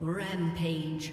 Rampage.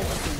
Always.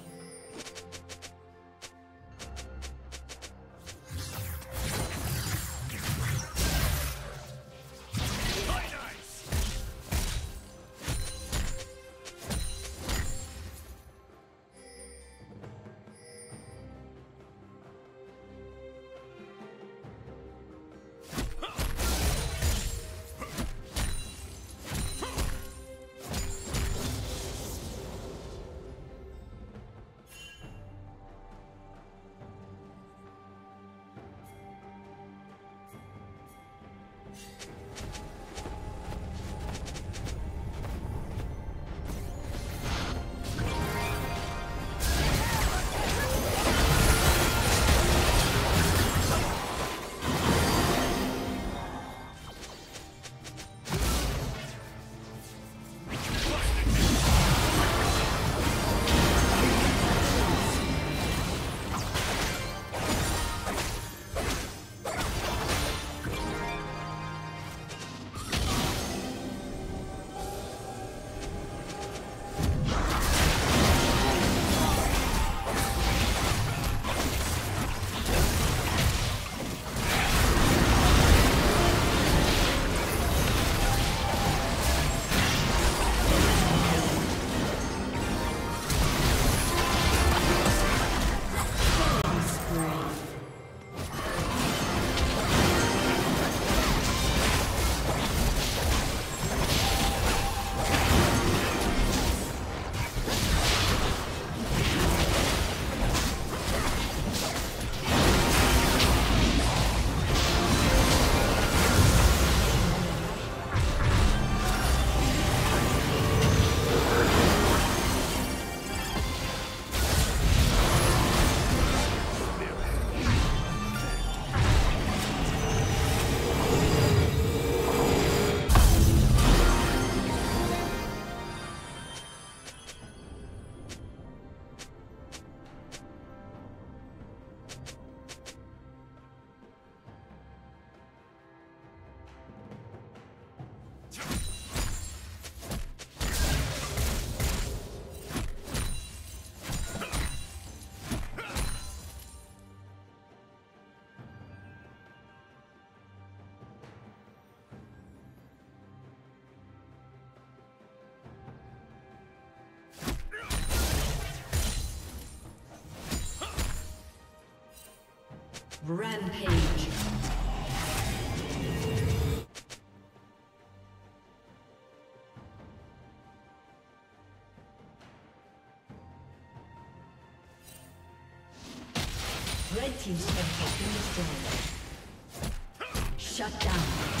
Rampage. Red Team's turret has been destroyed. Shut down.